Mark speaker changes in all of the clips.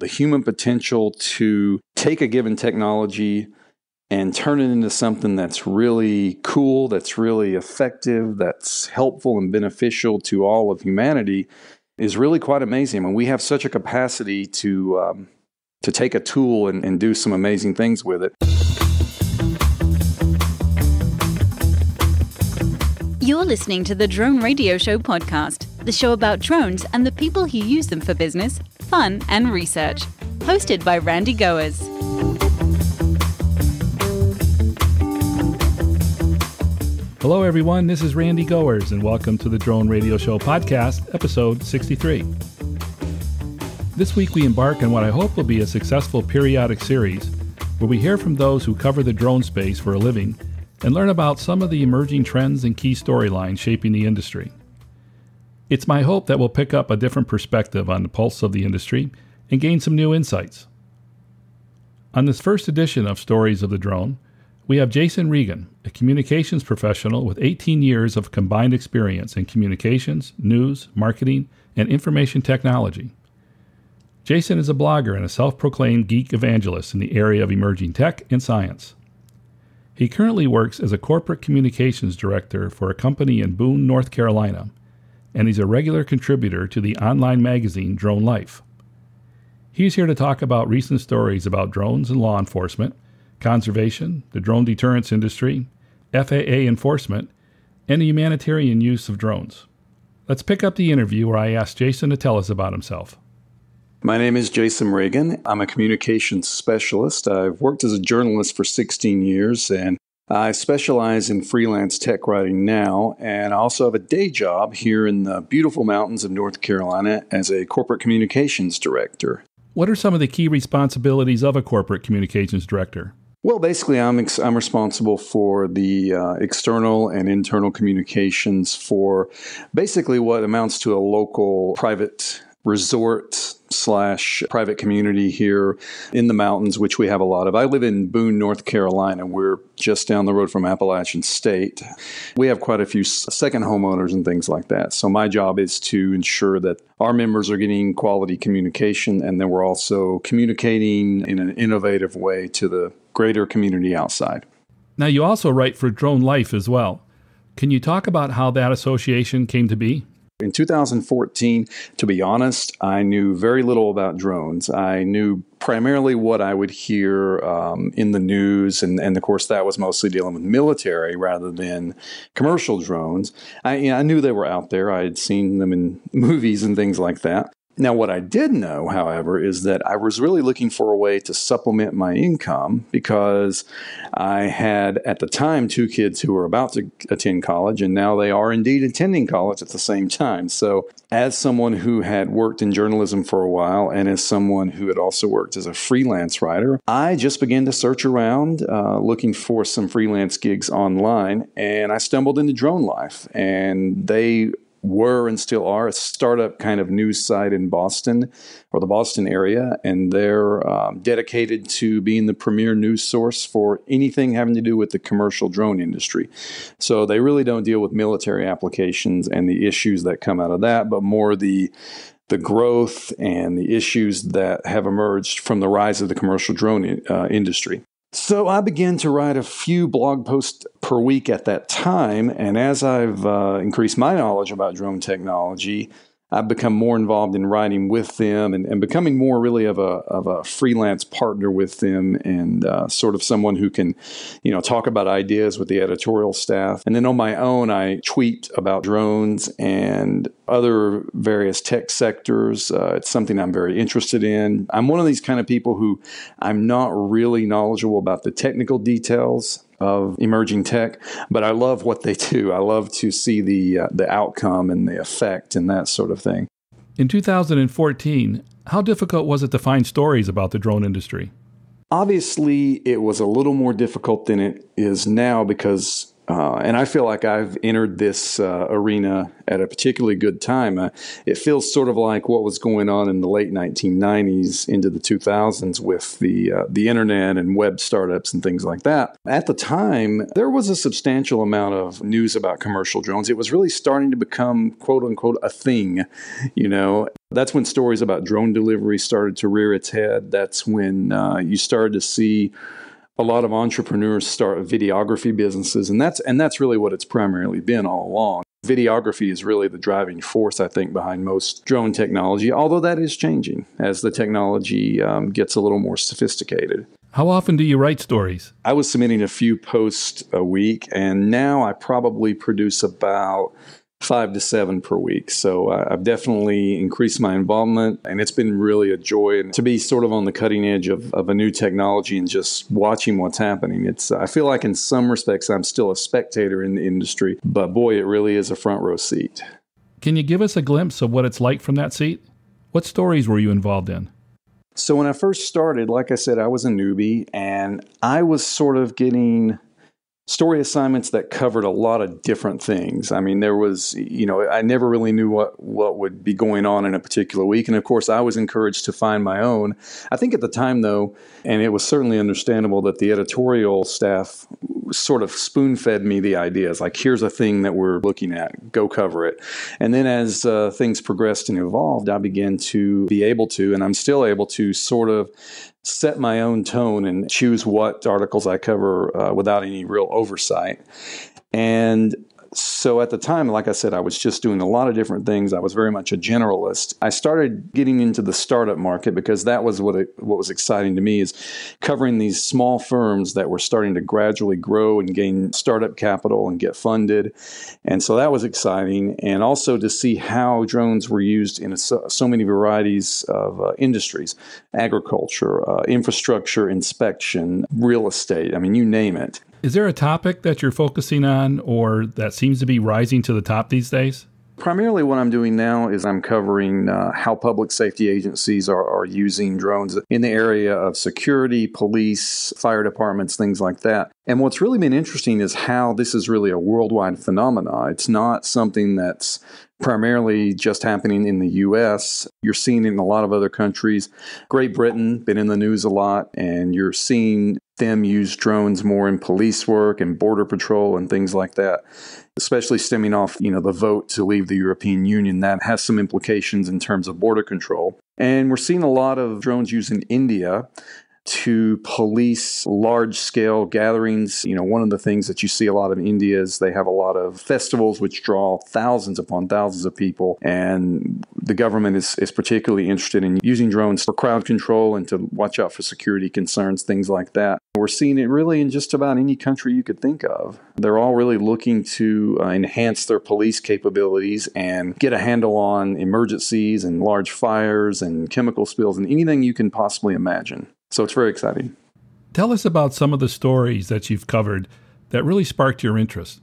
Speaker 1: the human potential to take a given technology and turn it into something that's really cool, that's really effective, that's helpful and beneficial to all of humanity is really quite amazing. I mean, we have such a capacity to um, to take a tool and, and do some amazing things with it.
Speaker 2: You're listening to the Drone Radio Show podcast, the show about drones and the people who use them for business, fun, and research. Hosted by Randy Goers.
Speaker 3: Hello, everyone. This is Randy Goers, and welcome to the Drone Radio Show podcast, episode 63. This week, we embark on what I hope will be a successful periodic series where we hear from those who cover the drone space for a living and learn about some of the emerging trends and key storylines shaping the industry. It's my hope that we'll pick up a different perspective on the pulse of the industry and gain some new insights. On this first edition of Stories of the Drone, we have Jason Reagan, a communications professional with 18 years of combined experience in communications, news, marketing, and information technology. Jason is a blogger and a self proclaimed geek evangelist in the area of emerging tech and science. He currently works as a corporate communications director for a company in Boone, North Carolina, and he's a regular contributor to the online magazine Drone Life. He's here to talk about recent stories about drones and law enforcement conservation, the drone deterrence industry, FAA enforcement, and the humanitarian use of drones. Let's pick up the interview where I asked Jason to tell us about himself.
Speaker 1: My name is Jason Reagan. I'm a communications specialist. I've worked as a journalist for 16 years and I specialize in freelance tech writing now, and I also have a day job here in the beautiful mountains of North Carolina as a corporate communications director.
Speaker 3: What are some of the key responsibilities of a corporate communications director?
Speaker 1: Well, basically, I'm ex- I'm responsible for the uh, external and internal communications for basically what amounts to a local private resort slash private community here in the mountains, which we have a lot of. I live in Boone, North Carolina. We're just down the road from Appalachian State. We have quite a few second homeowners and things like that. So my job is to ensure that our members are getting quality communication and then we're also communicating in an innovative way to the greater community outside.
Speaker 3: Now, you also write for Drone Life as well. Can you talk about how that association came to be?
Speaker 1: In 2014, to be honest, I knew very little about drones. I knew primarily what I would hear um, in the news, and, and of course, that was mostly dealing with military rather than commercial drones. I, you know, I knew they were out there, I had seen them in movies and things like that. Now, what I did know, however, is that I was really looking for a way to supplement my income because I had at the time two kids who were about to attend college, and now they are indeed attending college at the same time. So, as someone who had worked in journalism for a while and as someone who had also worked as a freelance writer, I just began to search around uh, looking for some freelance gigs online, and I stumbled into Drone Life, and they were and still are a startup kind of news site in Boston or the Boston area, and they're um, dedicated to being the premier news source for anything having to do with the commercial drone industry. So they really don't deal with military applications and the issues that come out of that, but more the the growth and the issues that have emerged from the rise of the commercial drone uh, industry. So I began to write a few blog posts per week at that time. And as I've uh, increased my knowledge about drone technology, I've become more involved in writing with them and, and becoming more really of a, of a freelance partner with them and uh, sort of someone who can, you know, talk about ideas with the editorial staff. And then on my own, I tweet about drones and other various tech sectors. Uh, it's something I'm very interested in. I'm one of these kind of people who I'm not really knowledgeable about the technical details of emerging tech, but I love what they do. I love to see the uh, the outcome and the effect and that sort of thing.
Speaker 3: In 2014, how difficult was it to find stories about the drone industry?
Speaker 1: Obviously, it was a little more difficult than it is now because Uh, and I feel like I've entered this uh, arena at a particularly good time. Uh, it feels sort of like what was going on in the late 1990s into the 2000s with the uh, the internet and web startups and things like that. At the time, there was a substantial amount of news about commercial drones. It was really starting to become quote unquote a thing, you know. That's when stories about drone delivery started to rear its head. That's when uh, you started to see a lot of entrepreneurs start videography businesses and that's and that's really what it's primarily been all along. Videography is really the driving force i think behind most drone technology although that is changing as the technology um, gets a little more sophisticated.
Speaker 3: How often do you write stories?
Speaker 1: I was submitting a few posts a week and now i probably produce about five to seven per week. So uh, I've definitely increased my involvement, and it's been really a joy to be sort of on the cutting edge of, of a new technology and just watching what's happening. It's I feel like in some respects I'm still a spectator in the industry, but boy, it really is a front row seat.
Speaker 3: Can you give us a glimpse of what it's like from that seat? What stories were you involved in?
Speaker 1: So when I first started, like I said, I was a newbie, and I was sort of getting story assignments that covered a lot of different things. I mean, there was, you know, I never really knew what what would be going on in a particular week, and of course, I was encouraged to find my own. I think at the time, though, and it was certainly understandable that the editorial staff sort of spoon fed me the ideas like here's a thing that we're looking at go cover it and then as uh, things progressed and evolved i began to be able to and i'm still able to sort of set my own tone and choose what articles I cover uh, without any real oversight. And so at the time, like I said, I was just doing a lot of different things. I was very much a generalist. I started getting into the startup market because that was what it, what was exciting to me is covering these small firms that were starting to gradually grow and gain startup capital and get funded. And so that was exciting. And also to see how drones were used in so, so, many varieties of uh, industries, agriculture, uh, infrastructure, inspection, real estate. I mean, you name it.
Speaker 3: Is there a topic that you're focusing on or that seems to be rising to the top these days?
Speaker 1: Primarily, what I'm doing now is I'm covering uh, how public safety agencies are, are using drones in the area of security, police, fire departments, things like that. And what's really been interesting is how this is really a worldwide phenomenon. It's not something that's primarily just happening in the US. You're seeing it in a lot of other countries. Great Britain, been in the news a lot, and you're seeing them use drones more in police work and border patrol and things like that especially stemming off you know the vote to leave the European Union that has some implications in terms of border control and we're seeing a lot of drones used in India to police large scale gatherings. You know, one of the things that you see a lot of in India is they have a lot of festivals which draw thousands upon thousands of people. And the government is, is particularly interested in using drones for crowd control and to watch out for security concerns, things like that. We're seeing it really in just about any country you could think of. They're all really looking to uh, enhance their police capabilities and get a handle on emergencies and large fires and chemical spills and anything you can possibly imagine. So it's very exciting.
Speaker 3: Tell us about some of the stories that you've covered that really sparked your interest.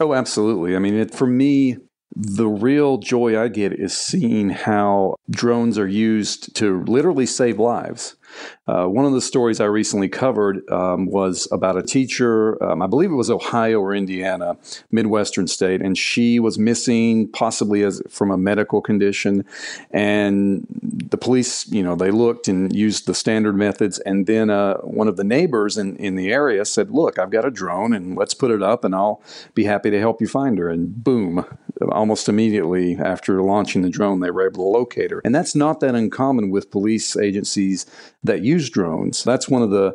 Speaker 1: Oh, absolutely. I mean, it, for me, the real joy I get is seeing how drones are used to literally save lives. Uh, one of the stories I recently covered um, was about a teacher, um, I believe it was Ohio or Indiana, Midwestern state, and she was missing, possibly as from a medical condition. And the police, you know, they looked and used the standard methods. And then uh, one of the neighbors in, in the area said, Look, I've got a drone and let's put it up and I'll be happy to help you find her. And boom, almost immediately after launching the drone, they were able to locate her. And that's not that uncommon with police agencies that use drones. That's one of the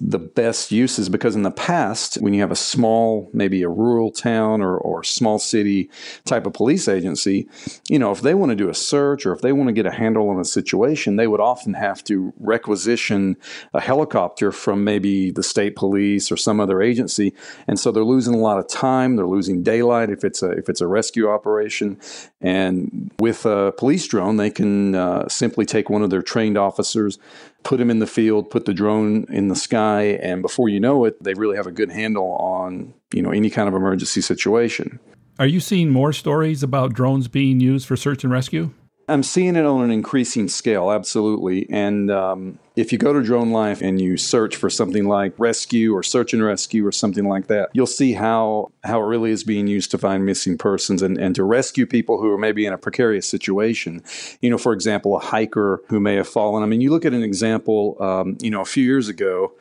Speaker 1: the best uses because in the past, when you have a small, maybe a rural town or, or small city type of police agency, you know, if they want to do a search or if they want to get a handle on a situation, they would often have to requisition a helicopter from maybe the state police or some other agency. And so they're losing a lot of time. They're losing daylight if it's a, if it's a rescue operation. And with a police drone, they can uh, simply take one of their trained officers, put him in the field, put the drone in the sky, and before you know it, they really have a good handle on you know any kind of emergency situation.
Speaker 3: Are you seeing more stories about drones being used for search and rescue?
Speaker 1: I'm seeing it on an increasing scale, absolutely. And um, if you go to Drone Life and you search for something like rescue or search and rescue or something like that, you'll see how how it really is being used to find missing persons and, and to rescue people who are maybe in a precarious situation. You know, for example, a hiker who may have fallen. I mean, you look at an example, um, you know, a few years ago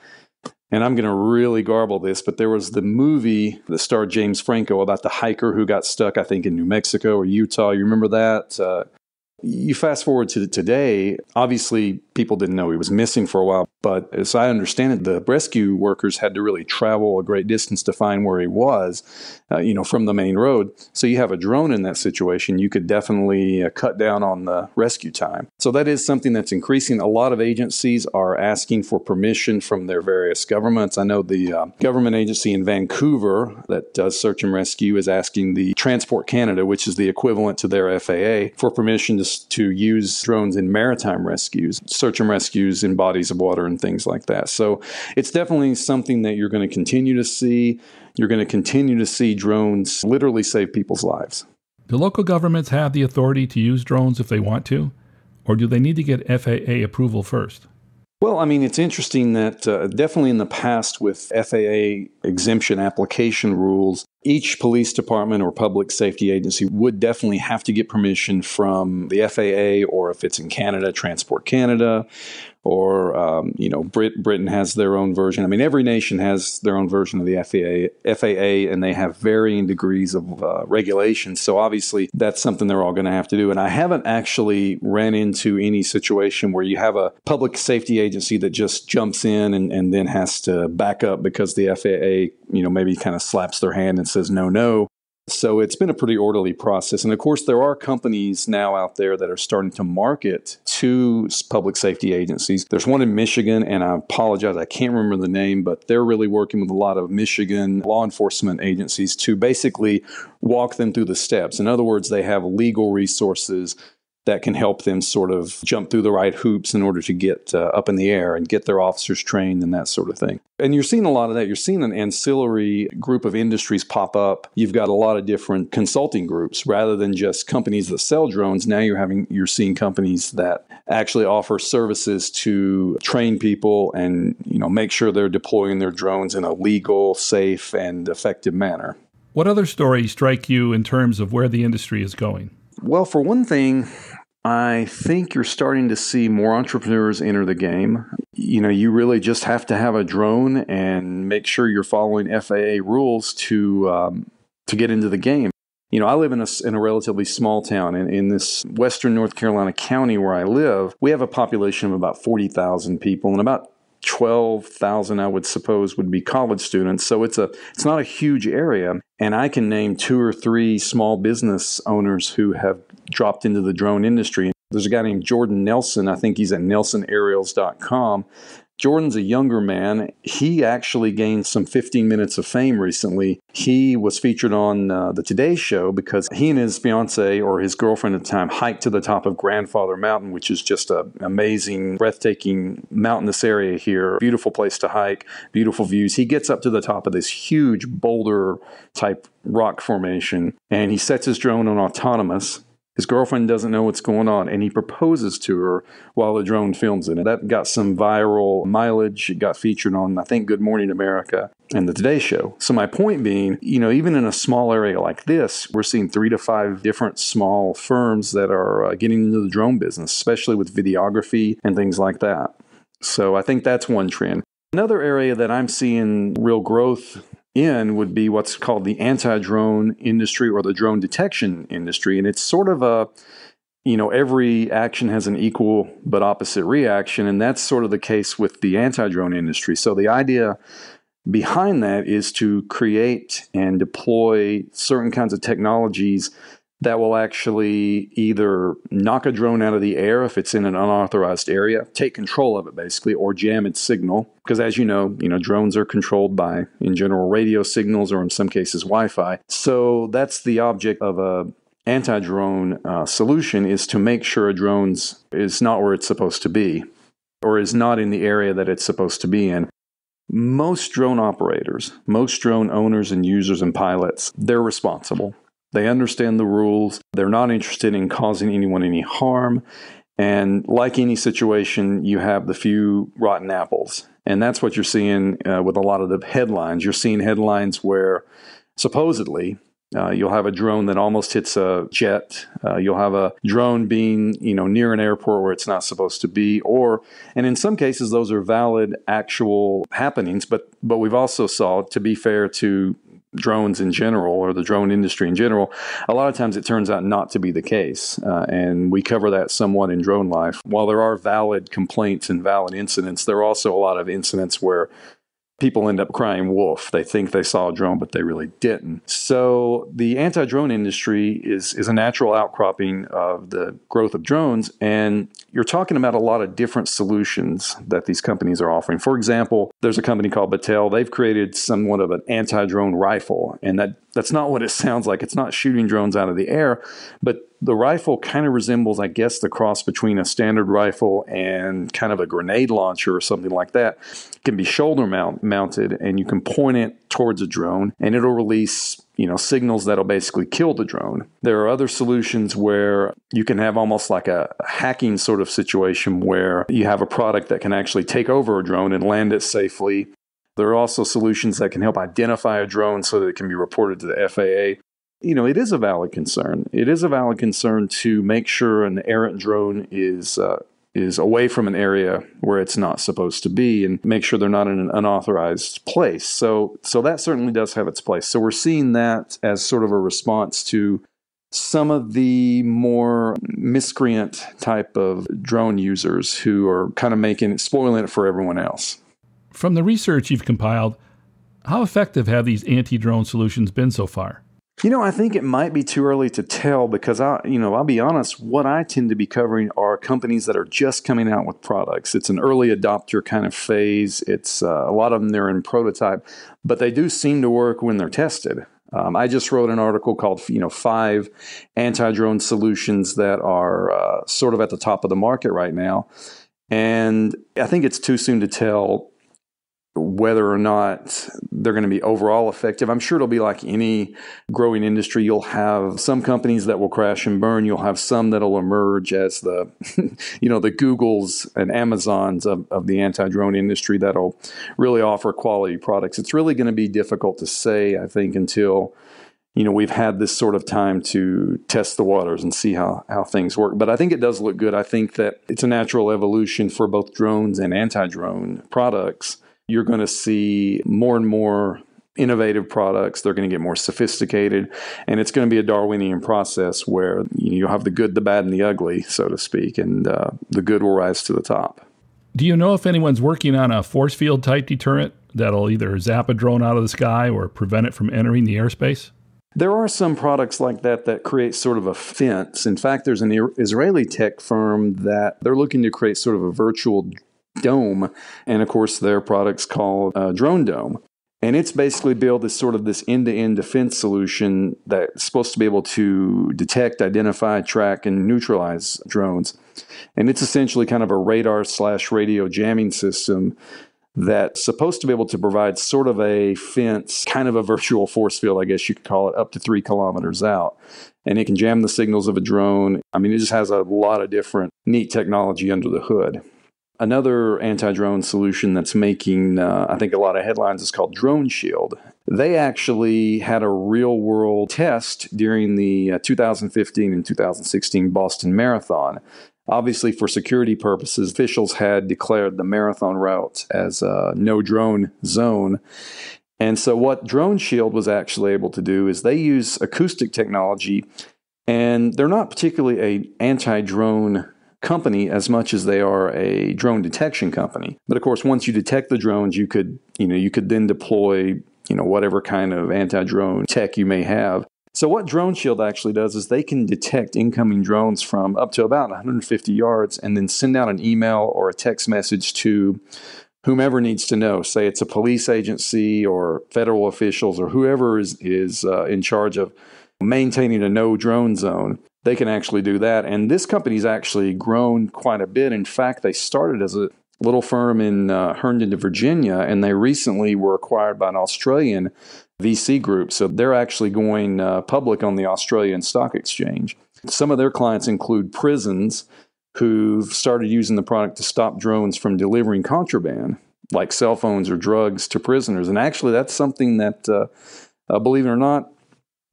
Speaker 1: and I'm going to really garble this, but there was the movie that starred James Franco about the hiker who got stuck, I think, in New Mexico or Utah. You remember that? Uh, you fast forward to today, obviously people didn't know he was missing for a while, but as I understand it, the rescue workers had to really travel a great distance to find where he was, uh, you know, from the main road. So you have a drone in that situation, you could definitely uh, cut down on the rescue time. So that is something that's increasing. A lot of agencies are asking for permission from their various governments. I know the uh, government agency in Vancouver that does search and rescue is asking the Transport Canada, which is the equivalent to their FAA, for permission to to use drones in maritime rescues, search and rescues in bodies of water and things like that. So it's definitely something that you're going to continue to see. You're going to continue to see drones literally save people's lives.
Speaker 3: Do local governments have the authority to use drones if they want to? Or do they need to get FAA approval first?
Speaker 1: Well, I mean, it's interesting that uh, definitely in the past with FAA exemption application rules, each police department or public safety agency would definitely have to get permission from the FAA or if it's in Canada, Transport Canada, or um, you know Brit- Britain has their own version. I mean, every nation has their own version of the FAA, FAA, and they have varying degrees of uh, regulation. So obviously, that's something they're all going to have to do. And I haven't actually ran into any situation where you have a public safety agency that just jumps in and, and then has to back up because the FAA, you know, maybe kind of slaps their hand and says no, no. So it's been a pretty orderly process. And of course, there are companies now out there that are starting to market to public safety agencies. There's one in Michigan, and I apologize, I can't remember the name, but they're really working with a lot of Michigan law enforcement agencies to basically walk them through the steps. In other words, they have legal resources that can help them sort of jump through the right hoops in order to get uh, up in the air and get their officers trained and that sort of thing. And you're seeing a lot of that. You're seeing an ancillary group of industries pop up. You've got a lot of different consulting groups rather than just companies that sell drones. Now you're having you're seeing companies that actually offer services to train people and you know make sure they're deploying their drones in a legal, safe, and effective manner.
Speaker 3: What other stories strike you in terms of where the industry is going?
Speaker 1: Well, for one thing, I think you're starting to see more entrepreneurs enter the game. You know, you really just have to have a drone and make sure you're following FAA rules to um, to get into the game. You know, I live in a, in a relatively small town. In, in this western North Carolina county where I live, we have a population of about 40,000 people, and about 12,000 I would suppose would be college students. So it's a it's not a huge area and I can name two or three small business owners who have dropped into the drone industry. There's a guy named Jordan Nelson, I think he's at nelsonaerials.com Jordan's a younger man. He actually gained some 15 minutes of fame recently. He was featured on uh, the Today Show because he and his fiance or his girlfriend at the time hiked to the top of Grandfather Mountain, which is just an amazing, breathtaking mountainous area here. Beautiful place to hike, beautiful views. He gets up to the top of this huge boulder type rock formation and he sets his drone on autonomous his girlfriend doesn't know what's going on, and he proposes to her while the drone films it. And that got some viral mileage. It got featured on, I think, Good Morning America and the Today Show. So, my point being, you know, even in a small area like this, we're seeing three to five different small firms that are uh, getting into the drone business, especially with videography and things like that. So, I think that's one trend. Another area that I'm seeing real growth in would be what's called the anti-drone industry or the drone detection industry. And it's sort of a you know every action has an equal but opposite reaction. And that's sort of the case with the anti-drone industry. So the idea behind that is to create and deploy certain kinds of technologies that will actually either knock a drone out of the air if it's in an unauthorized area, take control of it basically, or jam its signal. Because as you know, you know, drones are controlled by, in general, radio signals or in some cases Wi-Fi. So that's the object of a anti-drone uh, solution is to make sure a drone is not where it's supposed to be or is not in the area that it's supposed to be in. Most drone operators, most drone owners and users and pilots, they're responsible They understand the rules. They're not interested in causing anyone any harm. And like any situation, you have the few rotten apples. And that's what you're seeing uh, with a lot of the headlines. You're seeing headlines where supposedly uh, you'll have a drone that almost hits a jet. Uh, you'll have a drone being, you know, near an airport where it's not supposed to be. Or, and in some cases, those are valid, actual happenings. But but we've also saw, to be fair to drones in general or the drone industry in general, a lot of times it turns out not to be the case. Uh, and we cover that somewhat in drone life. While there are valid complaints and valid incidents, there are also a lot of incidents where people end up crying wolf. They think they saw a drone, but they really didn't. So the anti-drone industry is is a natural outcropping of the growth of drones, and you're talking about a lot of different solutions that these companies are offering. For example, there's a company called Battelle. They've created somewhat of an anti-drone rifle, and that that's not what it sounds like. It's not shooting drones out of the air, but the rifle kind of resembles, I guess, the cross between a standard rifle and kind of a grenade launcher or something like that. It can be shoulder mount, mounted, and you can point it towards a drone, and it'll release you know signals that'll basically kill the drone. There are other solutions where you can have almost like a hacking sort of situation where you have a product that can actually take over a drone and land it safely. There are also solutions that can help identify a drone so that it can be reported to the FAA you know, it is a valid concern. It is a valid concern to make sure an errant drone is uh, is away from an area where it's not supposed to be, and make sure they're not in an unauthorized place. So, so that certainly does have its place. So we're seeing that as sort of a response to some of the more miscreant type of drone users who are kind of making it, spoiling it for everyone else.
Speaker 3: From the research you've compiled, how effective have these anti drone solutions been so far?
Speaker 1: You know, I think it might be too early to tell because I, you know, I'll be honest, what I tend to be covering are companies that are just coming out with products. It's an early adopter kind of phase. It's uh, a lot of them they're in prototype, but they do seem to work when they're tested. Um, I just wrote an article called, you know, five anti-drone solutions that are uh, sort of at the top of the market right now. And I think it's too soon to tell whether or not they're going to be overall effective. I'm sure it'll be like any growing industry. You'll have some companies that will crash and burn. You'll have some that'll emerge as the, you know, the Googles and Amazons of, of the anti-drone industry that'll really offer quality products. It's really going to be difficult to say, I think, until you know we've had this sort of time to test the waters and see how how things work but i think it does look good i think that it's a natural evolution for both drones and anti-drone products you're going to see more and more innovative products. They're going to get more sophisticated, and it's going to be a Darwinian process where you'll have the good, the bad, and the ugly, so to speak, and uh, the good will rise to the top.
Speaker 3: Do you know if anyone's working on a force field type deterrent that'll either zap a drone out of the sky or prevent it from entering the airspace?
Speaker 1: There are some products like that that create sort of a fence. In fact, there's an Israeli tech firm that they're looking to create sort of a virtual Dome, and of course their product's called uh, Drone Dome. And it's basically built as sort of this end to end defense solution that's supposed to be able to detect, identify, track, and neutralize drones. And it's essentially kind of a radar slash radio jamming system that's supposed to be able to provide sort of a fence, kind of a virtual force field, I guess you could call it, up to three kilometers out. And it can jam the signals of a drone. I mean, it just has a lot of different neat technology under the hood. Another anti drone solution that's making, uh, I think, a lot of headlines is called Drone Shield. They actually had a real world test during the uh, 2015 and 2016 Boston Marathon. Obviously, for security purposes, officials had declared the marathon route as a no drone zone. And so, what Drone Shield was actually able to do is they use acoustic technology, and they're not particularly a anti drone company as much as they are a drone detection company. But of course, once you detect the drones, you could, you know, you could then deploy, you know, whatever kind of anti-drone tech you may have. So what Drone Shield actually does is they can detect incoming drones from up to about 150 yards and then send out an email or a text message to whomever needs to know. Say it's a police agency or federal officials or whoever is is uh, in charge of maintaining a no drone zone they can actually do that. And this company's actually grown quite a bit. In fact, they started as a little firm in uh, Herndon, Virginia, and they recently were acquired by an Australian VC group. So they're actually going uh, public on the Australian Stock Exchange. Some of their clients include prisons who've started using the product to stop drones from delivering contraband, like cell phones or drugs, to prisoners. And actually, that's something that, uh, uh, believe it or not,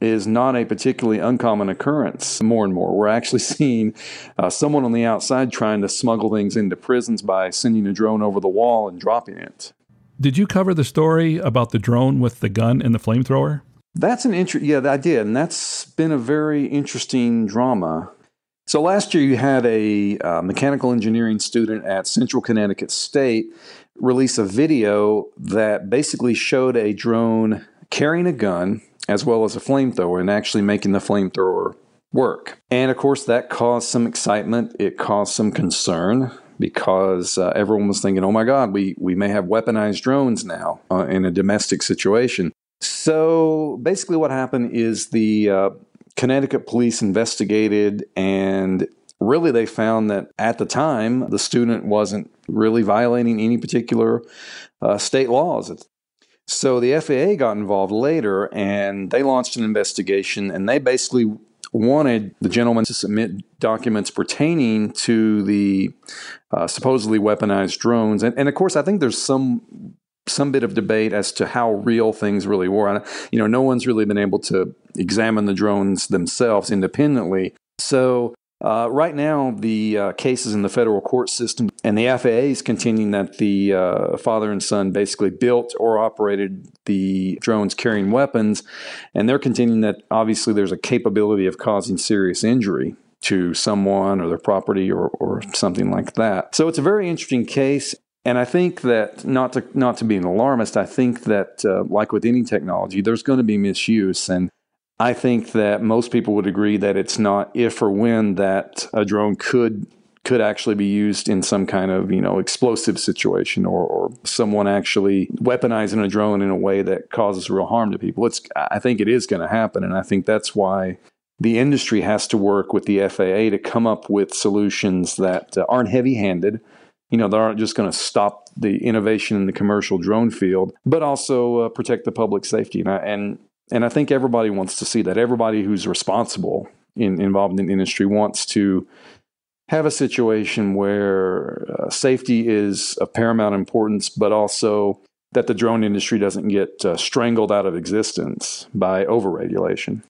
Speaker 1: is not a particularly uncommon occurrence more and more. We're actually seeing uh, someone on the outside trying to smuggle things into prisons by sending a drone over the wall and dropping it.
Speaker 3: Did you cover the story about the drone with the gun and the flamethrower?
Speaker 1: That's an interest. Yeah, I did, and that's been a very interesting drama. So last year, you had a uh, mechanical engineering student at Central Connecticut State release a video that basically showed a drone carrying a gun as well as a flamethrower and actually making the flamethrower work. And of course, that caused some excitement. It caused some concern because uh, everyone was thinking, oh my God, we, we may have weaponized drones now uh, in a domestic situation. So basically, what happened is the uh, Connecticut police investigated and really they found that at the time the student wasn't really violating any particular uh, state laws so the FAA got involved later and they launched an investigation and they basically wanted the gentleman to submit documents pertaining to the uh, supposedly weaponized drones. And, and of course, I think there's some some bit of debate as to how real things really were. You know, no one's really been able to examine the drones themselves independently. So uh, right now, the uh, in the federal court system, and the FAA is contending that the uh, father and son basically built or operated the drones carrying weapons, and they're contending that obviously there's a capability of causing serious injury to someone or their property or, or something like that. So it's a very interesting case. And I think that not to not to be an alarmist, I think that uh, like with any technology, there's going to be misuse, and I think that most people would agree that it's not if or when that a drone could could actually be used in some kind of you know explosive situation or, or someone actually weaponizing a drone in a way that causes real harm to people. It's I think it is going to happen, and I think that's why the industry has to work with the FAA to come up with solutions that uh, aren't heavy-handed. You know, they aren't just going to stop the innovation in the commercial drone field, but also uh, protect the public safety. And, I, and and I think everybody wants to see that. Everybody who's responsible in, involved in the industry wants to have a situation where uh, safety is of paramount importance, but also that the drone industry doesn't get uh, strangled out of existence by overregulation.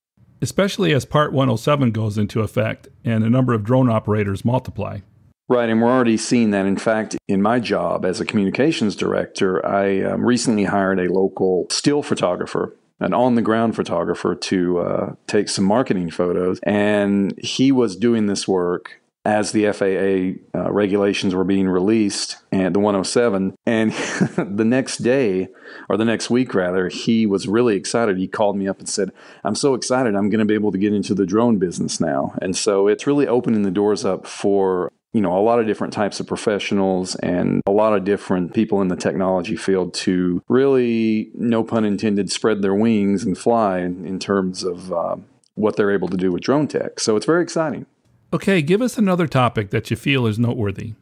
Speaker 3: Especially as Part 107 goes into effect and a number of drone operators multiply.
Speaker 1: Right, and we're already seeing that. In fact, in my job as a communications director, I um, recently hired a local still photographer an on the ground photographer to uh, take some marketing photos. And he was doing this work as the FAA uh, regulations were being released and the 107. And the next day, or the next week rather, he was really excited. He called me up and said, I'm so excited. I'm going to be able to get into the drone business now. And so it's really opening the doors up for you know a lot of different types of professionals and a lot of different people in the technology field to really no pun intended spread their wings and fly in, in terms of uh, what they're able to do with drone tech. So it's very exciting.
Speaker 3: Okay give us another topic that you feel is noteworthy.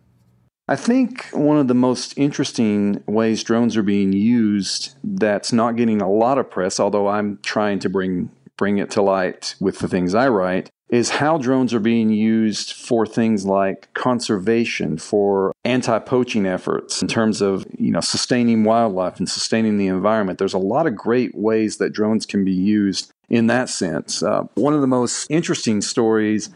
Speaker 1: I think one of the most interesting ways drones are being used that's not getting a lot of press, although I'm trying to bring bring it to light with the things I write, is how drones are being used for things like conservation, for anti-poaching efforts in terms of, you know, sustaining wildlife and sustaining the environment. There's a lot of great ways that drones can be used in that sense. Uh, one of the most interesting stories,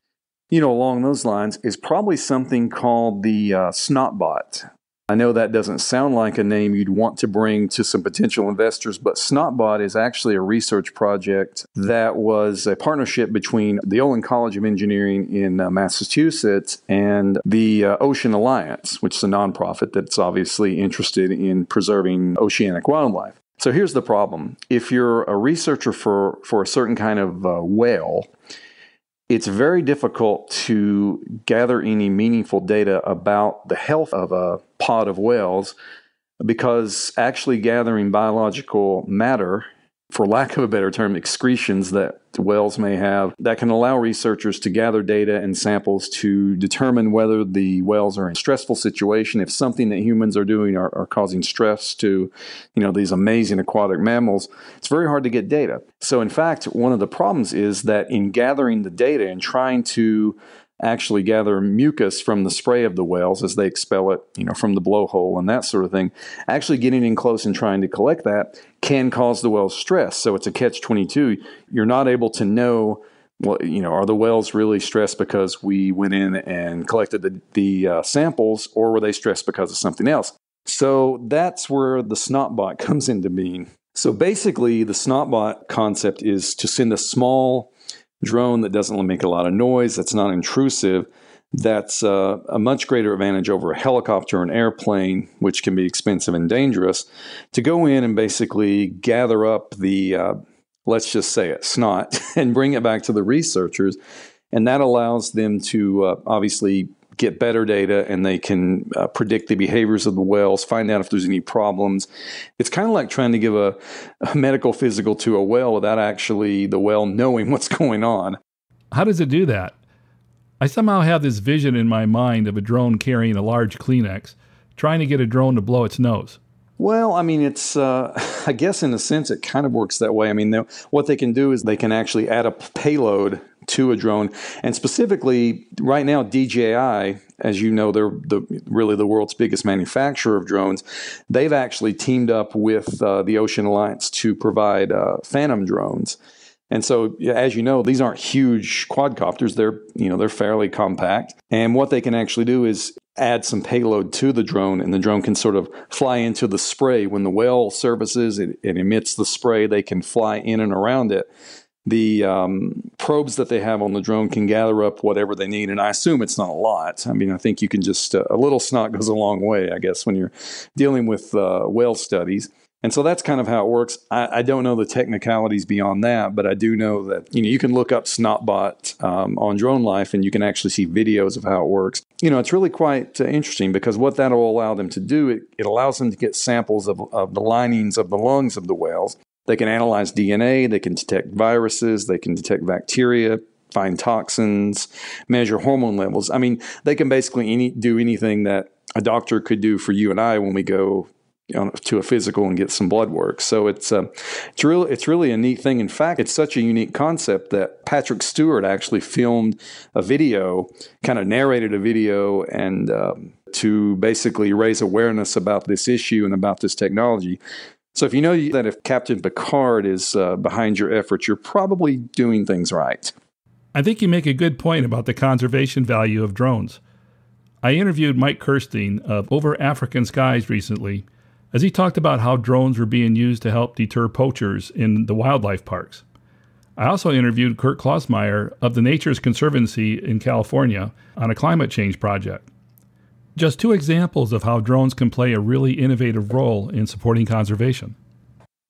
Speaker 1: you know, along those lines is probably something called the uh, Snotbot. I know that doesn't sound like a name you'd want to bring to some potential investors, but Snotbot is actually a research project that was a partnership between the Olin College of Engineering in uh, Massachusetts and the uh, Ocean Alliance, which is a nonprofit that's obviously interested in preserving oceanic wildlife. So here's the problem. If you're a researcher for, for a certain kind of uh, whale, it's very difficult to gather any meaningful data about the health of a pod of whales because actually gathering biological matter for lack of a better term, excretions that wells may have that can allow researchers to gather data and samples to determine whether the wells are in a stressful situation, if something that humans are doing are, are causing stress to, you know, these amazing aquatic mammals. It's very hard to get data. So in fact, one of the problems is that in gathering the data and trying to actually gather mucus from the spray of the whales as they expel it, you know, from the blowhole and that sort of thing. Actually getting in close and trying to collect that can cause the whales stress. So it's a catch 22. You're not able to know well, you know, are the whales really stressed because we went in and collected the, the uh, samples, or were they stressed because of something else? So that's where the SnotBot comes into being. So basically, the SnotBot concept is to send a small drone that doesn't make a lot of noise, that's not intrusive, that's uh, a much greater advantage over a helicopter or an airplane, which can be expensive and dangerous, to go in and basically gather up the, uh, let's just say it, snot, and bring it back to the researchers. And that allows them to uh, obviously get better data and they can uh, predict the behaviors of the whales, find out if there's any problems. It's kind of like trying to give a, a medical physical to a whale without actually the whale knowing what's going on.
Speaker 3: How does it do that? I somehow have this vision in my mind of a drone carrying a large Kleenex, trying to get a drone to blow its nose.
Speaker 1: Well, I mean, it's, uh, I guess in a sense, it kind of works that way. I mean, what they can do is they can actually add a payload to a drone. And specifically, right now, DJI, as you know, they're the, really the world's biggest manufacturer of drones. They've actually teamed up with uh, the Ocean Alliance to provide uh, Phantom drones. And so, as you know, these aren't huge quadcopters. They're, you know, they're fairly compact. And what they can actually do is add some payload to the drone, and the drone can sort of fly into the spray. When the whale surfaces, it, it emits the spray. They can fly in and around it the um, probes that they have on the drone can gather up whatever they need. And I assume it's not a lot. I mean, I think you can just, uh, a little snot goes a long way, I guess, when you're dealing with uh, whale studies. And so that's kind of how it works. I, I, don't know the technicalities beyond that, but I do know that you know you can look up Snotbot um, on Drone Life and you can actually see videos of how it works. You know, it's really quite uh, interesting because what that will allow them to do, it, it allows them to get samples of, of the linings of the lungs of the whales they can analyze DNA, they can detect viruses, they can detect bacteria, find toxins, measure hormone levels. I mean, they can basically any, do anything that a doctor could do for you and I when we go to a physical and get some blood work. So it's uh, it's really it's really a neat thing. In fact, it's such a unique concept that Patrick Stewart actually filmed a video, kind of narrated a video, and um, to basically raise awareness about this issue and about this technology. So if you know that if Captain Picard is uh, behind your efforts, you're probably doing things right.
Speaker 3: I think you make a good point about the conservation value of drones. I interviewed Mike Kirstein of Over African Skies recently as he talked about how drones were being used to help deter poachers in the wildlife parks. I also interviewed Kurt Klausmeier of the Nature's Conservancy in California on a climate change project. Just two examples of how drones can play a really innovative role in supporting conservation.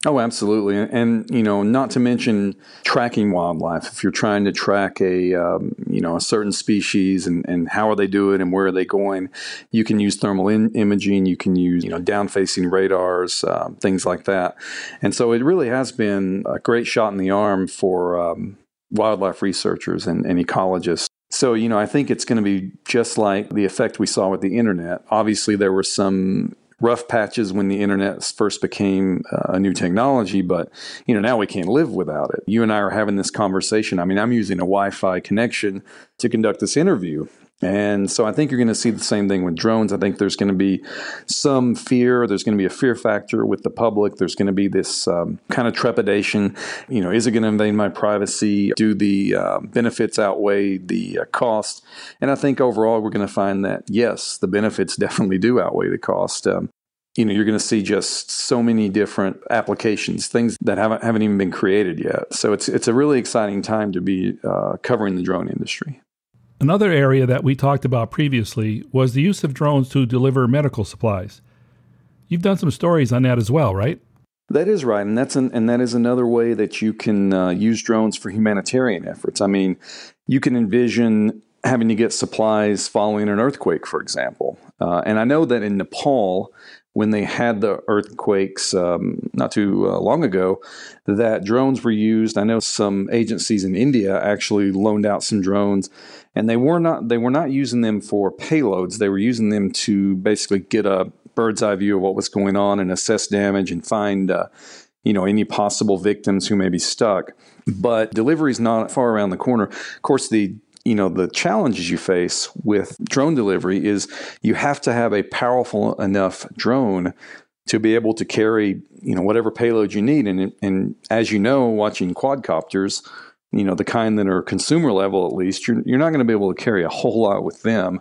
Speaker 1: Oh, absolutely, and you know, not to mention tracking wildlife. If you're trying to track a um, you know a certain species and, and how are they doing and where are they going, you can use thermal in- imaging. You can use you know down facing radars, uh, things like that. And so it really has been a great shot in the arm for um, wildlife researchers and, and ecologists so, you know, I think it's going to be just like the effect we saw with the internet. Obviously, there were some rough patches when the internet first became uh, a new technology, but you know now we can't live without it. You and I are having this conversation. I mean, I'm using a Wi-Fi connection to conduct this interview, and so I think you're going to see the same thing with drones. I think there's going to be some fear. There's going to be a fear factor with the public. There's going to be this um, kind of trepidation. You know, is it going to invade my privacy? Do the uh, benefits outweigh the uh, cost? And I think overall we're going to find that yes, the benefits definitely do outweigh the cost. Um, you know, you're going to see just so many different applications, things that haven't haven't even been created yet. So it's it's a really exciting time to be uh, covering the drone industry.
Speaker 3: Another area that we talked about previously was the use of drones to deliver medical supplies. You've done some stories on that as well, right?
Speaker 1: That is right, and that's an, and that is another way that you can uh, use drones for humanitarian efforts. I mean, you can envision having to get supplies following an earthquake, for example. Uh, and I know that in Nepal, when they had the earthquakes um, not too uh, long ago that drones were used. I know some agencies in India actually loaned out some drones, and they were not they were not using them for payloads. They were using them to basically get a bird's eye view of what was going on and assess damage and find uh, you know any possible victims who may be stuck. But delivery is not far around the corner. Of course, the you know the challenges you face with drone delivery is you have to have a powerful enough drone to be able to carry you know whatever payload you need and and as you know watching quadcopters you know the kind that are consumer level at least you're, you're not going to be able to carry a whole lot with them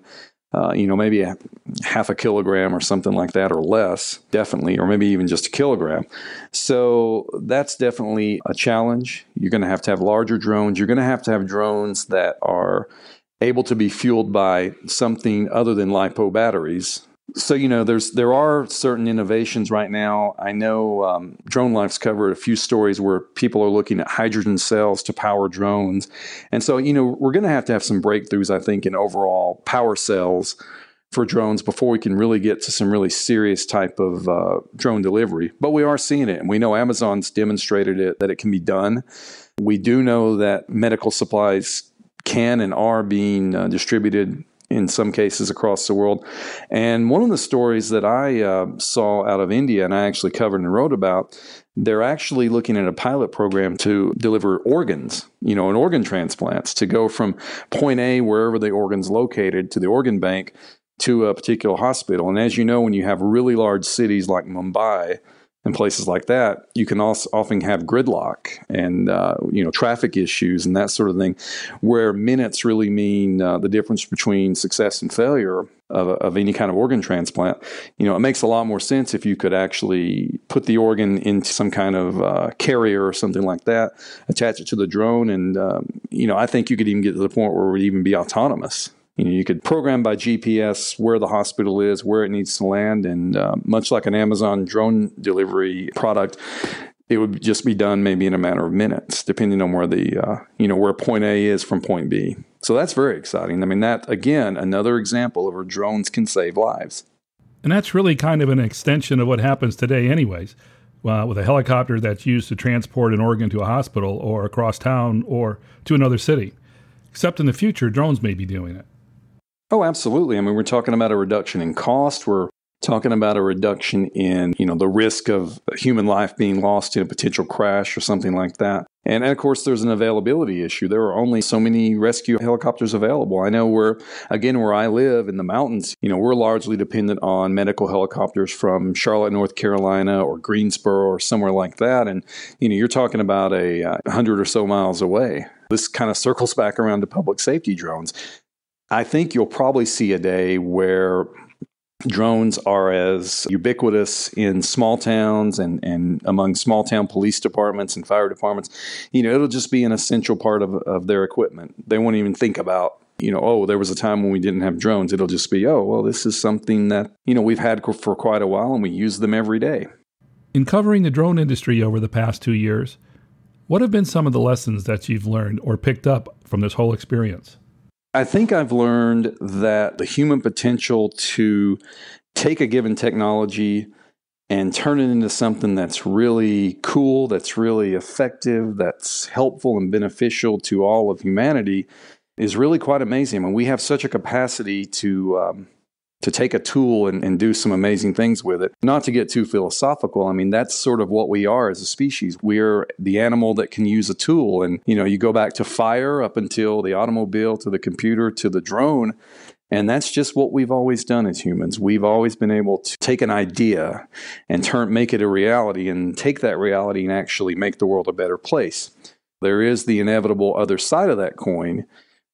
Speaker 1: uh, you know, maybe a half a kilogram or something like that or less, definitely, or maybe even just a kilogram. So that's definitely a challenge. You're going to have to have larger drones. You're going to have to have drones that are able to be fueled by something other than lipo batteries so you know, there's there are certain innovations right now. I know um, Drone Life's covered a few stories where people are looking at hydrogen cells to power drones, and so you know we're going to have to have some breakthroughs, I think, in overall power cells for drones before we can really get to some really serious type of uh, drone delivery. But we are seeing it, and we know Amazon's demonstrated it that it can be done. We do know that medical supplies can and are being uh, distributed in some cases across the world. And one of the stories that I uh, saw out of India, and I actually covered and wrote about, they're actually looking at a pilot program to deliver organs, you know, an organ transplants to go from point A, wherever the organ's located, to the organ bank to a particular hospital. And as you know, when you have really large cities like Mumbai, and places like that, you can also often have gridlock and uh, you know traffic issues and that sort of thing, where minutes really mean uh, the difference between success and failure of, of, any kind of organ transplant. You know, it makes a lot more sense if you could actually put the organ into some kind of uh, carrier or something like that, attach it to the drone, and um, you know, I think you could even get to the point where it would even be autonomous. You know, you could program by GPS where the hospital is, where it needs to land, and uh, much like an Amazon drone delivery product, it would just be done maybe in a matter of minutes, depending on where the uh, you know where point A is from point B. So that's very exciting. I mean, that again, another example of where drones can save lives.
Speaker 3: And that's really kind of an extension of what happens today, anyways. Uh, with a helicopter that's used to transport an organ to a hospital or across town or to another city. Except in the future, drones may be doing it.
Speaker 1: Oh, absolutely. I mean, we're talking about a reduction in cost. We're talking about a reduction in, you know, the risk of human life being lost in a potential crash or something like that. And, and, of course, there's an availability issue. There are only so many rescue helicopters available. I know where, again, where I live in the mountains, you know, we're largely dependent on medical helicopters from Charlotte, North Carolina, or Greensboro, or somewhere like that. And, you know, you're talking about a uh, hundred or so miles away. This kind of circles back around to public safety drones. I think you'll probably see a day where drones are as ubiquitous in small towns and, and among small town police departments and fire departments. You know, it'll just be an essential part of, of their equipment. They won't even think about, you know, oh, there was a time when we didn't have drones. It'll just be, oh, well, this is something that, you know, we've had for quite a while and we use them every day.
Speaker 3: In covering the drone industry over the past two years, what have been some of the lessons that you've learned or picked up from this whole experience?
Speaker 1: I think I've learned that the human potential to take a given technology and turn it into something that's really cool, that's really effective, that's helpful and beneficial to all of humanity is really quite amazing. I mean, we have such a capacity to um, to take a tool and, and do some amazing things with it. Not to get too philosophical, I mean, that's sort of what we are as a species. We're the animal that can use a tool. And, you know, you go back to fire up until the automobile, to the computer, to the drone. And that's just what we've always done as humans. We've always been able to take an idea and turn, make it a reality and take that reality and actually make the world a better place. There is the inevitable other side of that coin,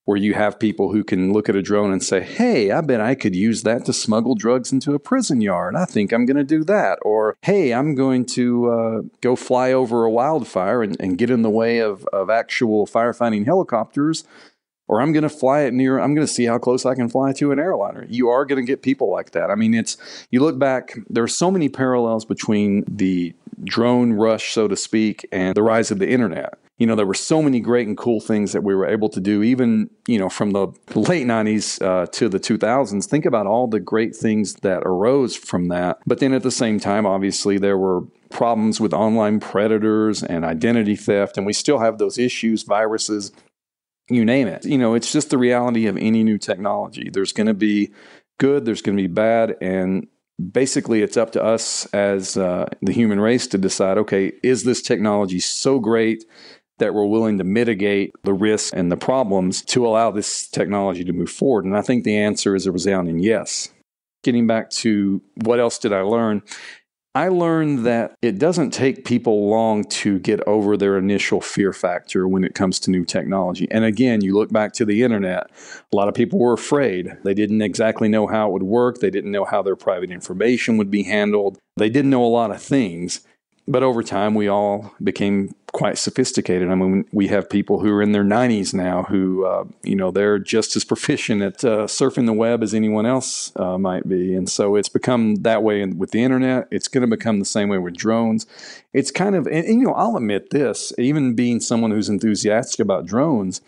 Speaker 1: where you have people who can look at a drone and say, Hey, I bet I could use that to smuggle drugs into a prison yard. I think I'm going to do that. Or, Hey, I'm going to uh, go fly over a wildfire and, and get in the way of, of actual firefighting helicopters. Or I'm going to fly it near, I'm going to see how close I can fly to an airliner. You are going to get people like that. I mean, it's, you look back, there are so many parallels between the drone rush, so to speak, and the rise of the internet you know, there were so many great and cool things that we were able to do, even, you know, from the late 90s uh, to the 2000s. Think about all the great things that arose from that. But then at the same time, obviously, there were problems with online predators and identity theft, and we still have those issues, viruses, you name it. You know, it's just the reality of any new technology. There's going to be good, there's going to be bad, and basically it's up to us as uh, the human race to decide okay, is this technology so great that we're willing to mitigate the risks and the problems to allow this technology to move forward? And I think the answer is a resounding yes. Getting back to what else did I learn? I learned that it doesn't take people long to get over their initial fear factor when it comes to new technology. And again, you look back to the internet, a lot of people were afraid. They didn't exactly know how it would work, they didn't know how their private information would be handled, they didn't know a lot of things. But over time, we all became quite sophisticated. I mean, we have people who are in their 90s now who, uh, you know, they're just as proficient at uh, surfing the web as anyone else uh, might be. And so it's become that way with the internet. It's going to become the same way with drones. It's kind of, and, and, you know, I'll admit this, even being someone who's enthusiastic about drones,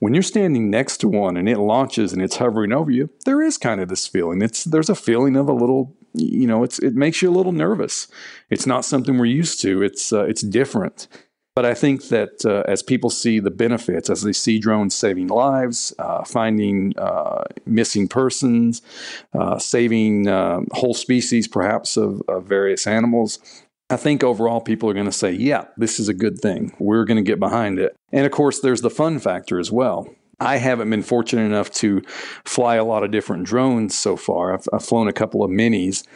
Speaker 1: when you're standing next to one and it launches and it's hovering over you, there is kind of this feeling. It's there's a feeling of a little, you know, it's it makes you a little nervous. It's not something we're used to. It's uh, it's different. But I think that uh, as people see the benefits, as they see drones saving lives, uh, finding uh, missing persons, uh, saving uh, whole species, perhaps of, of various animals, I think overall people are going to say, yeah, this is a good thing. We're going to get behind it. And of course, there's the fun factor as well. I haven't been fortunate enough to fly a lot of different drones so far. I've, I've flown a couple of minis,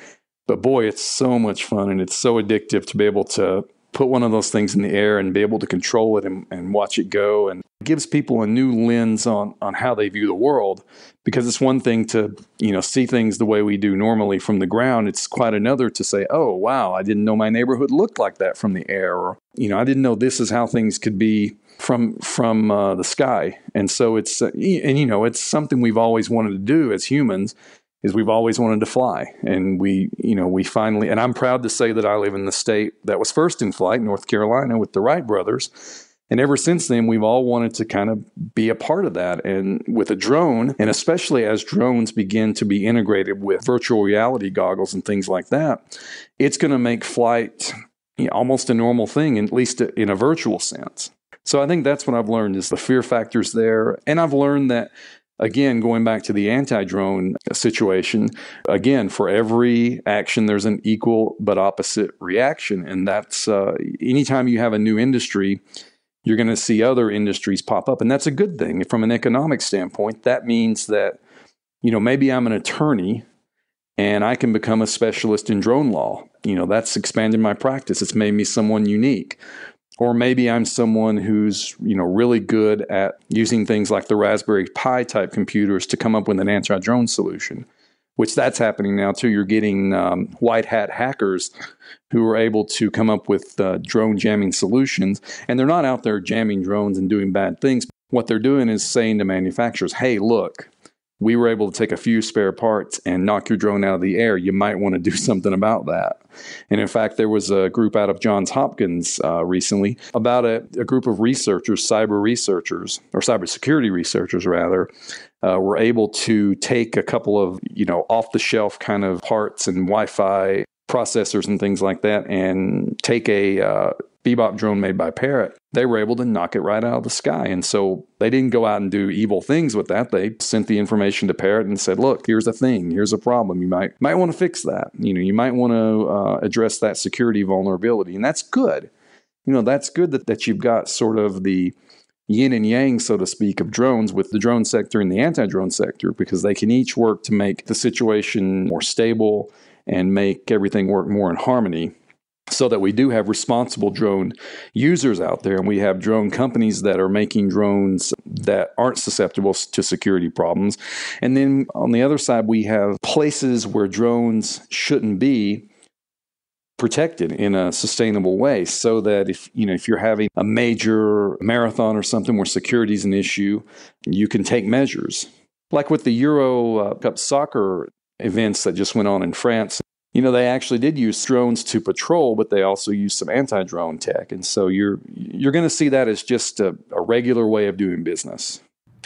Speaker 1: but boy, it's so much fun and it's so addictive to be able to put one of those things in the air and be able to control it and, and watch it go and it gives people a new lens on on how they view the world because it's one thing to you know see things the way we do normally from the ground it's quite another to say oh wow i didn't know my neighborhood looked like that from the air or you know i didn't know this is how things could be from from uh, the sky. And so it's uh, and you know it's something we've always wanted to do as humans is we've always wanted to fly. And we you know we finally and i'm proud to say that i live in the state that was first in flight north carolina with the wright brothers. And ever since then we've all wanted to kind of be a part of that and with a drone and especially as drones begin to be integrated with virtual reality goggles and things like that it's going to make flight you know, almost a normal thing at least in a virtual sense so I think that's what I've learned is the fear factors there. And I've learned that Again, going back to the anti drone situation, again, for every action, there's an equal but opposite reaction. And that's uh, anytime you have a new industry, you're going to see other industries pop up. And that's a good thing. From an economic standpoint, that means that, you know, maybe I'm an attorney and I can become a specialist in drone law. You know, that's expanded my practice. It's made me someone unique or maybe I'm someone who's you know really good at using things like the Raspberry Pi type computers to come up with an anti-drone solution, which that's happening now too. You're getting um, white hat hackers who are able to come up with uh, drone jamming solutions, and they're not out there jamming drones and doing bad things. What they're doing is saying to manufacturers, "Hey, look." We were able to take a few spare parts and knock your drone out of the air, you might want to do something about that. And in fact, there was a group out of Johns Hopkins uh, recently about a, a, group of researchers, cyber researchers, or cybersecurity researchers rather, uh, were able to take a couple of you know off the shelf kind of parts and Wi-Fi processors and things like that, and take a uh, Bebop drone made by Parrot, they were able to knock it right out of the sky. And so they didn't go out and do evil things with that. They sent the information to Parrot and said, "Look, here's a thing. Here's a problem. You might might want to fix that. You know, you might want to uh, address that security vulnerability." And that's good. You know, that's good that that you've got sort of the yin and yang, so to speak, of drones with the drone sector and the anti drone sector because they can each work to make the situation more stable and make everything work more in harmony so that we do have responsible drone users out there and we have drone companies that are making drones that aren't susceptible to security problems. And then on the other side we have places where drones shouldn't be protected in a sustainable way so that if you know if you're having a major marathon or something where security is an issue you can take measures. Like with the euro uh, cup soccer events that just went on in france You know, they actually did use drones to patrol, but they also used some anti-drone tech, and so you're you're going to see that as just a, a regular way of doing business.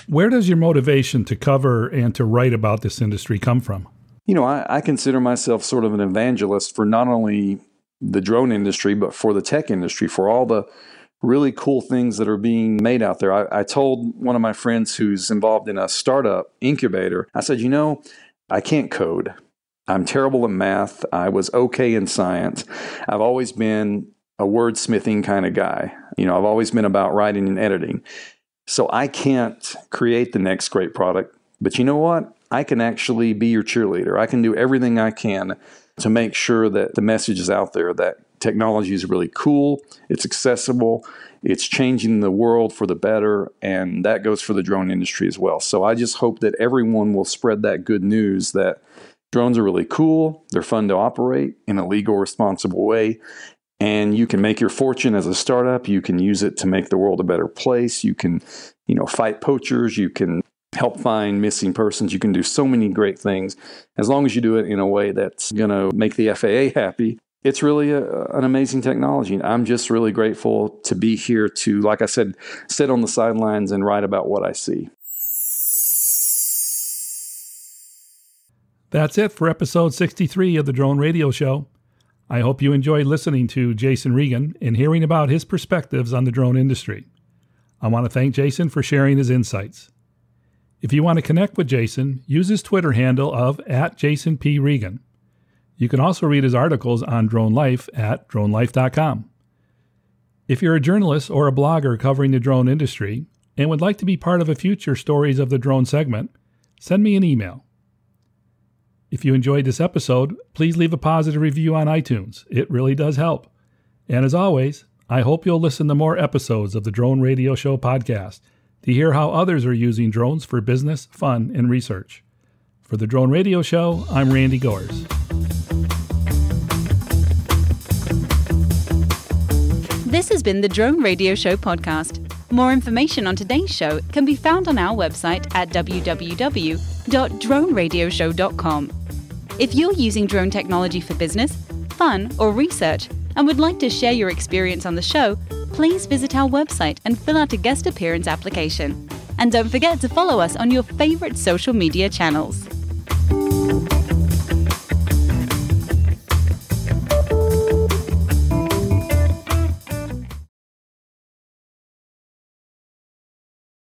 Speaker 3: Where does your motivation to cover and to write about this industry come from?
Speaker 1: You know, I, I consider myself sort of an evangelist for not only the drone industry, but for the tech industry, for all the really cool things that are being made out there. I, I, told one of my friends who's involved in a startup incubator, I said, you know, I can't code. I'm terrible at math. I was okay in science. I've always been a wordsmithing kind of guy. You know, I've always been about writing and editing. So I can't create the next great product. But you know what? I can actually be your cheerleader. I can do everything I can to make sure that the message is out there that technology is really cool, it's accessible, it's changing the world for the better, and that goes for the drone industry as well. So I just hope that everyone will spread that good news that drones are really cool, they're fun to operate in a legal, responsible way, and you can make your fortune as a startup. You can use it to make the world a better place. You can, you know, fight poachers. You can help find missing persons. You can do so many great things as long as you do it in a way that's going to make the FAA happy it's really a, an amazing technology. And I'm just really grateful to be here to, like I said, sit on the sidelines and write about what I see.
Speaker 3: That's it for episode 63 of the Drone Radio Show. I hope you enjoyed listening to Jason Reagan and hearing about his perspectives on the drone industry. I want to thank Jason for sharing his insights. If you want to connect with Jason, use his Twitter handle of at Jason P. Reagan. You can also read his articles on drone life at dronelife.com. If you're a journalist or a blogger covering the drone industry and would like to be part of a future Stories of the Drone segment, send me an email. If you enjoyed this episode, please leave a positive review on iTunes. It really does help. And as always, I hope you'll listen to more episodes of the Drone Radio Show podcast to hear how others are using drones for business, fun, and research. For the Drone Radio Show, I'm Randy Goers.
Speaker 2: This has been the Drone Radio Show podcast. More information on today's show can be found on our website at www.droneradioshow.com. If you're using drone technology for business, fun, or research and would like to share your experience on the show, please visit our website and fill out a guest appearance application. And don't forget to follow us on your favorite social media channels.